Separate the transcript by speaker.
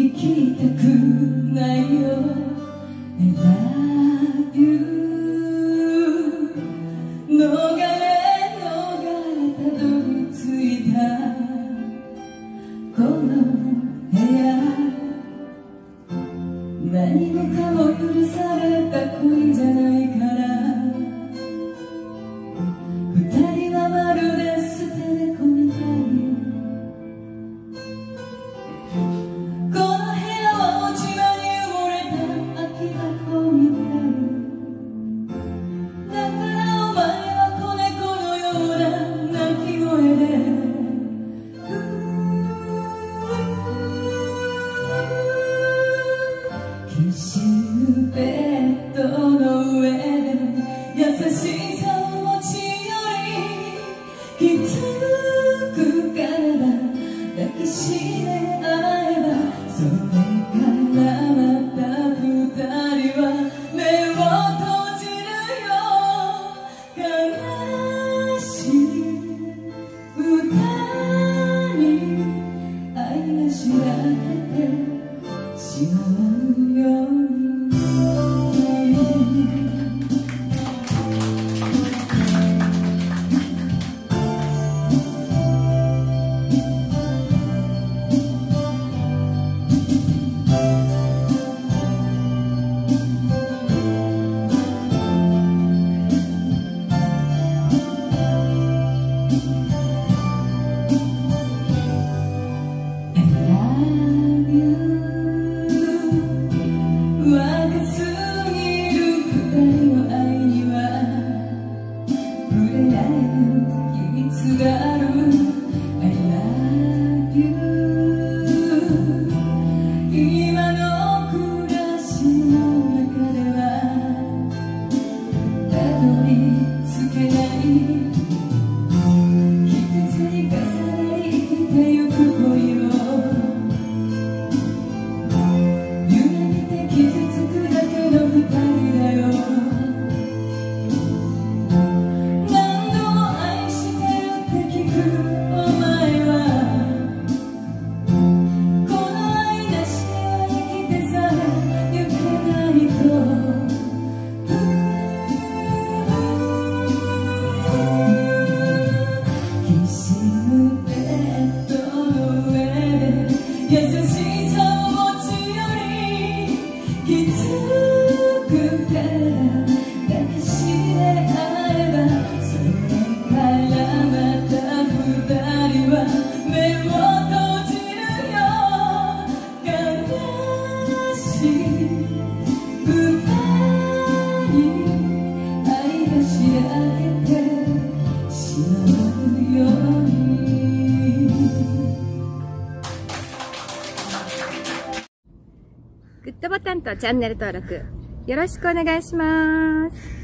Speaker 1: 生きたくないよ。I love you 逃れ逃れたどり着いた。この部屋。何もかも許された恋じゃベッドの上で優しさを持ち寄りきつく体抱きしめ合えばそれからまた二人は目を閉じるよ悲しい歌に愛がしらけてしまうよ。てゆしらけてしまう
Speaker 2: グッドボタンとチャンネル登録よろしくお願いします。